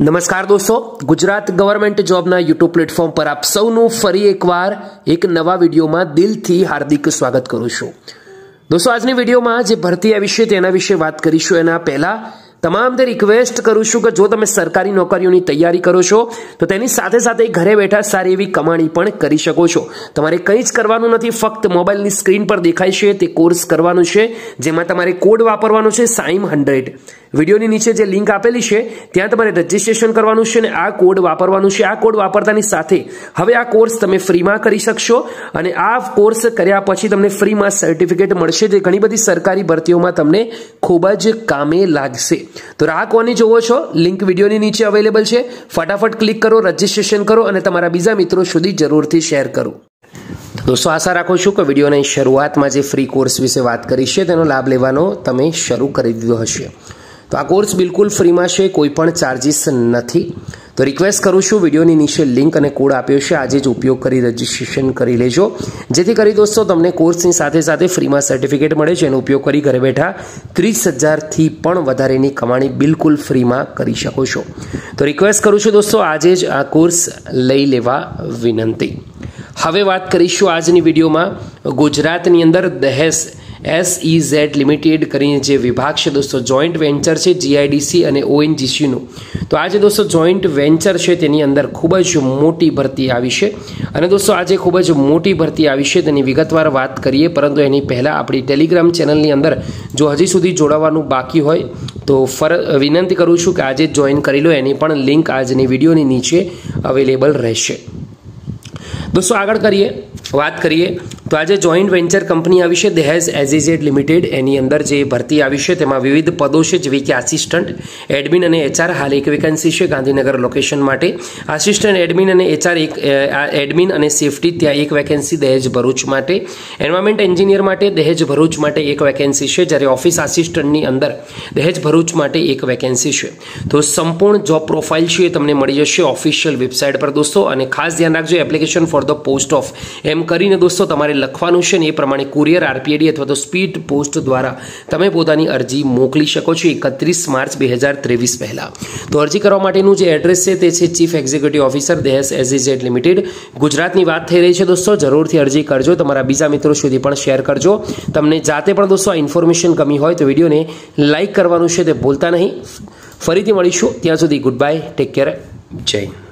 નમસ્કાર દોસ્તો, ગુજરાત ગવર્મેન્ટ જોબના યુટ્યુબ પ્લેટફોર્મ પર આપ સૌનું ફરી એકવાર એક નવા વિડીયોમાં દિલથી હાર્દિક સ્વાગત કરું છું. દોસ્તો, આજની વિડીયોમાં જે ભરતી આવી છે તેના વિશે વાત કરીશું. એના પહેલા તમામને રિક્વેસ્ટ કરું છું કે જો તમે સરકારી નોકરીઓની તૈયારી કરો છો, તો તેની સાથે સાથે ઘરે બેઠા સારી એવી કમાણી પણ કરી શકો છો. તમારે કંઈ જ કરવાનું નથી, ફક્ત મોબાઈલની સ્ક્રીન પર દેખાય છે, તે કોર્સ કરવાનો છે, જેમાં તમારે કોડ વાપરવાનો છે સાઈમ હંડ્રેડ. વિડીયોની નીચે જે લિંક આપેલી છે, ત્યાં તમારે રજીસ્ટ્રેશન કરવાનું છે અને આ કોડ વાપરવાનું છે. આ કોડ વાપરતાની સાથે હવે આ કોર્સ તમે ફ્રીમાં કરી શકશો અને આ કોર્સ કર્યા પછી તમને ફ્રીમાં સર્ટિફિકેટ મળશે, જે ઘણી બધી સરકારી ભરતીઓમાં તમને ખૂબ જ કામે લાગશે. તો રાહ કોની જોવો છો? લિંક વિડીયોની નીચે અવેલેબલ છે. ફટાફટ ક્લિક કરો, રજીસ્ટ્રેશન કરો અને તમારા બીજા મિત્રો સુધી જરૂરથી શેર કરો. દોસ્તો, આશા રાખું છું કે વિડીયોની શરૂઆતમાં જે ફ્રી કોર્સ વિશે વાત કરી છે, તેનો લાભ લેવાનો તમે શરૂ કરી દીધો હશે. તો આ કોર્સ બિલકુલ ફ્રીમાં છે, કોઈ પણ ચાર્જિસ નથી. તો રિક્વેસ્ટ કરું છું, વિડીયોની નીચે લિંક અને કોડ આપ્યો છે, આજે જ ઉપયોગ કરી રજીસ્ટ્રેશન કરી લેજો. જેથી કરી દોસ્તો, તમને કોર્સની સાથે સાથે ફ્રીમાં સર્ટિફિકેટ મળે છે, એનો ઉપયોગ કરી ઘરે બેઠા ત્રીસ હજારથી પણ વધારેની કમાણી બિલકુલ ફ્રીમાં કરી શકો છો. તો રિક્વેસ્ટ કરું છું દોસ્તો, આજે જ આ કોર્સ લઈ લેવા વિનંતી. હવે વાત કરીશું આજની વિડીયોમાં ગુજરાતની અંદર દહેજ એસ ઈ ઝેડ લિમિટેડ કરીને જે વિભાગ છે દોસ્તો, જોઈન્ટ વેન્ચર છે જીઆઈડીસી અને ઓએનજીસીનું. તો આજે દોસ્તો જોઈન્ટ વેન્ચર છે તેની અંદર ખૂબ જ મોટી ભરતી આવી છે. અને દોસ્તો આજે ખૂબ જ મોટી ભરતી આવી છે તેની વિગતવાર વાત કરીએ, પરંતુ એની પહેલાં આપણી ટેલિગ્રામ ચેનલની અંદર જો હજી સુધી જોડાવાનું બાકી હોય, તો ફર, વિનંતી કરું છું કે આજે જોઈન કરી લો, એની પણ લિંક આજની વિડીયોની નીચે અવેલેબલ રહેશે. દોસ્તો આગળ કરીએ, વાત કરીએ. તો આજે જોઈન્ટ વેન્ચર કંપની આવી છે દહેજ એઝિઝેડ લિમિટેડ એની અંદર જે ભરતી આવી છે, તેમાં વિવિધ પદો છે, જેવી કે આસિસ્ટન્ટ એડમિન અને એચઆર હાલ એક વેકેન્સી છે ગાંધીનગર લોકેશન માટે. આસિસ્ટન્ટ એડમિન અને એચઆર એક એડમિન અને સેફટી ત્યાં એક વેકેન્સી દહેજ ભરૂચ માટે. એન્વાયરમેન્ટ એન્જિનિયર માટે દહેજ ભરૂચ માટે એક વેકેન્સી છે, જ્યારે ઓફિસ આસિસ્ટન્ટની અંદર દહેજ ભરૂચ માટે એક વેકેન્સી છે. તો સંપૂર્ણ જોબ પ્રોફાઇલ છે એ તમને મળી જશે ઓફિશિયલ વેબસાઇટ પર દોસ્તો. અને ખાસ ધ્યાન રાખજો application for the post of એમ કરીને દોસ્તો, તમારે લખવાનું છે ને એ પ્રમાણે કુરિયર, આરપીએડી અથવા તો સ્પીડ પોસ્ટ દ્વારા તમે પોતાની અરજી મોકલી શકો છો એકત્રીસ માર્ચ બે હજાર ત્રેવીસ પહેલાં. તો અરજી કરવા માટેનું જે એડ્રેસ છે તે છે ચીફ એક્ઝિક્યુટિવ ઓફિસર દેહસ એઝિઝેડ લિમિટેડ. ગુજરાતની વાત થઈ રહી છે દોસ્તો, જરૂરથી અરજી કરજો, તમારા બીજા મિત્રો સુધી પણ શેર કરજો. તમને જાતે પણ દોસ્તો આ ઇન્ફોર્મેશન કમી હોય તો વિડીયોને લાઇક કરવાનું છે તે ભૂલતા નહીં. ફરીથી મળીશું, ત્યાં સુધી ગુડ બાય ટેક કેર, જય